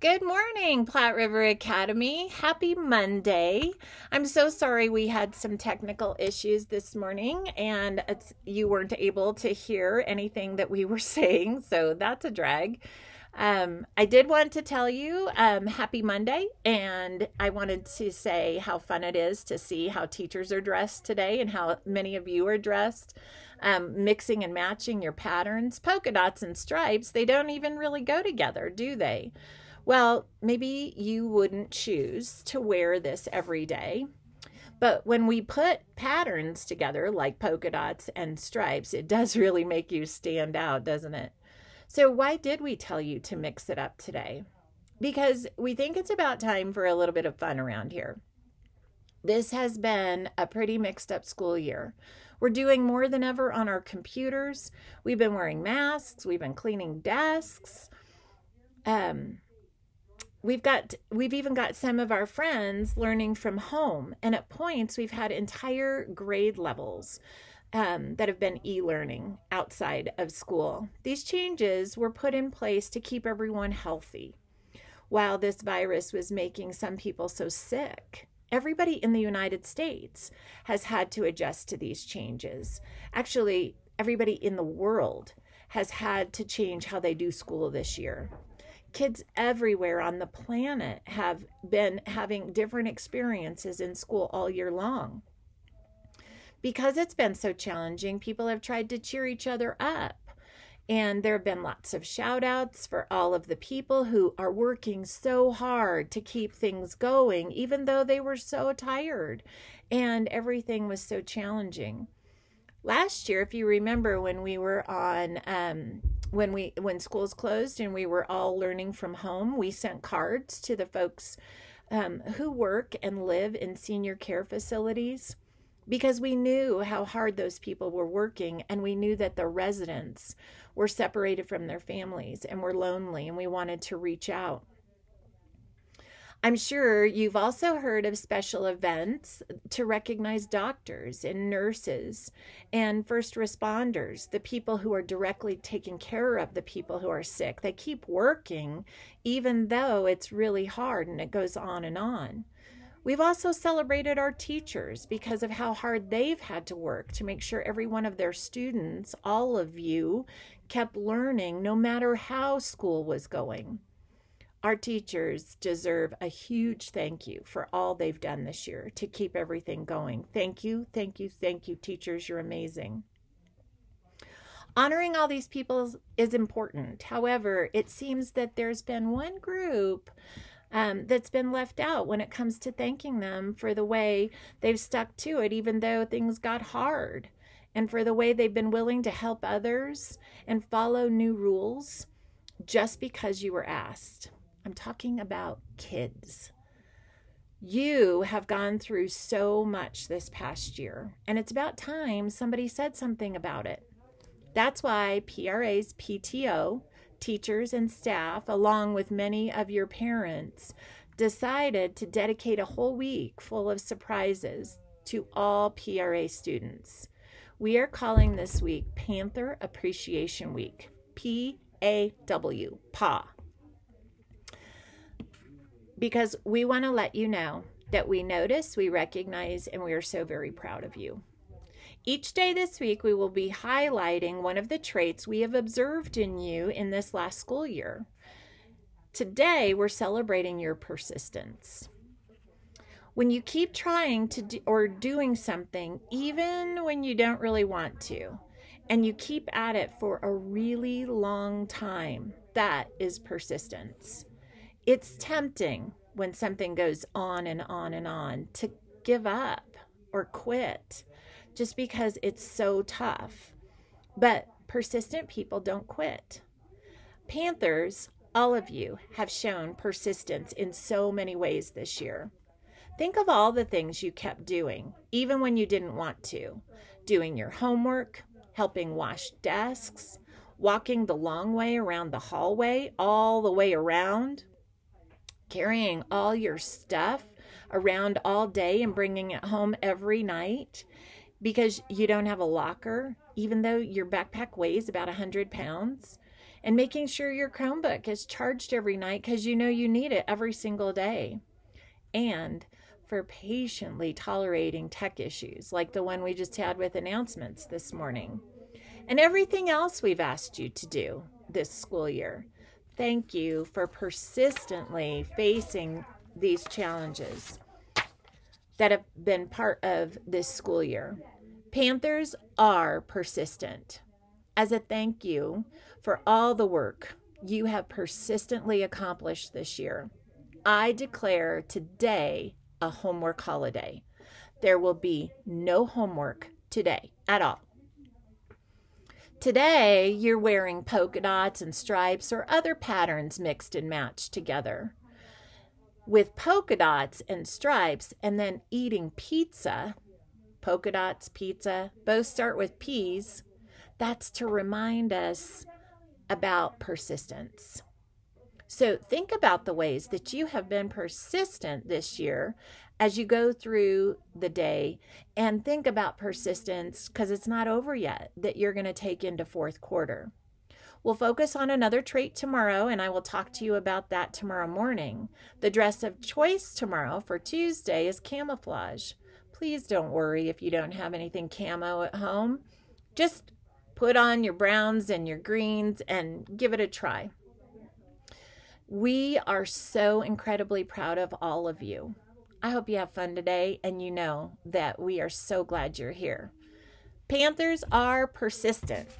Good morning, Platte River Academy. Happy Monday. I'm so sorry we had some technical issues this morning and you weren't able to hear anything that we were saying, so that's a drag. Um, I did want to tell you um, happy Monday, and I wanted to say how fun it is to see how teachers are dressed today and how many of you are dressed. Um, mixing and matching your patterns, polka dots and stripes, they don't even really go together, do they? Well, maybe you wouldn't choose to wear this every day. But when we put patterns together, like polka dots and stripes, it does really make you stand out, doesn't it? So, why did we tell you to mix it up today? Because we think it's about time for a little bit of fun around here. This has been a pretty mixed up school year. We're doing more than ever on our computers. We've been wearing masks, we've been cleaning desks. Um, we've got we've even got some of our friends learning from home. And at points we've had entire grade levels um, that have been e-learning outside of school. These changes were put in place to keep everyone healthy. While this virus was making some people so sick everybody in the united states has had to adjust to these changes. Actually everybody in the world has had to change how they do school this year kids everywhere on the planet have been having different experiences in school all year long. Because it's been so challenging, people have tried to cheer each other up. And there have been lots of shout outs for all of the people who are working so hard to keep things going, even though they were so tired and everything was so challenging. Last year, if you remember when we were on um, when we when schools closed and we were all learning from home, we sent cards to the folks um, who work and live in senior care facilities because we knew how hard those people were working and we knew that the residents were separated from their families and were lonely and we wanted to reach out. I'm sure you've also heard of special events to recognize doctors and nurses and first responders, the people who are directly taking care of the people who are sick. They keep working even though it's really hard and it goes on and on. We've also celebrated our teachers because of how hard they've had to work to make sure every one of their students, all of you, kept learning no matter how school was going. Our teachers deserve a huge thank you for all they've done this year to keep everything going. Thank you, thank you, thank you, teachers. You're amazing. Honoring all these people is important. However, it seems that there's been one group um, that's been left out when it comes to thanking them for the way they've stuck to it, even though things got hard, and for the way they've been willing to help others and follow new rules just because you were asked. I'm talking about kids. You have gone through so much this past year, and it's about time somebody said something about it. That's why PRA's PTO, teachers, and staff, along with many of your parents, decided to dedicate a whole week full of surprises to all PRA students. We are calling this week Panther Appreciation Week. P A W, PA because we want to let you know that we notice, we recognize, and we are so very proud of you. Each day this week, we will be highlighting one of the traits we have observed in you in this last school year. Today, we're celebrating your persistence. When you keep trying to do or doing something, even when you don't really want to, and you keep at it for a really long time, that is persistence. It's tempting when something goes on and on and on to give up or quit just because it's so tough. But persistent people don't quit. Panthers, all of you, have shown persistence in so many ways this year. Think of all the things you kept doing, even when you didn't want to. Doing your homework, helping wash desks, walking the long way around the hallway, all the way around, carrying all your stuff around all day and bringing it home every night because you don't have a locker, even though your backpack weighs about 100 pounds. and making sure your Chromebook is charged every night because you know you need it every single day. And for patiently tolerating tech issues like the one we just had with announcements this morning, and everything else we've asked you to do this school year. Thank you for persistently facing these challenges that have been part of this school year. Panthers are persistent. As a thank you for all the work you have persistently accomplished this year, I declare today a homework holiday. There will be no homework today at all. Today, you're wearing polka dots and stripes or other patterns mixed and matched together. With polka dots and stripes, and then eating pizza, polka dots, pizza, both start with P's. That's to remind us about persistence. So think about the ways that you have been persistent this year as you go through the day and think about persistence because it's not over yet that you're going to take into fourth quarter. We'll focus on another trait tomorrow, and I will talk to you about that tomorrow morning. The dress of choice tomorrow for Tuesday is camouflage. Please don't worry if you don't have anything camo at home. Just put on your browns and your greens and give it a try. We are so incredibly proud of all of you. I hope you have fun today and you know that we are so glad you're here. Panthers are persistent.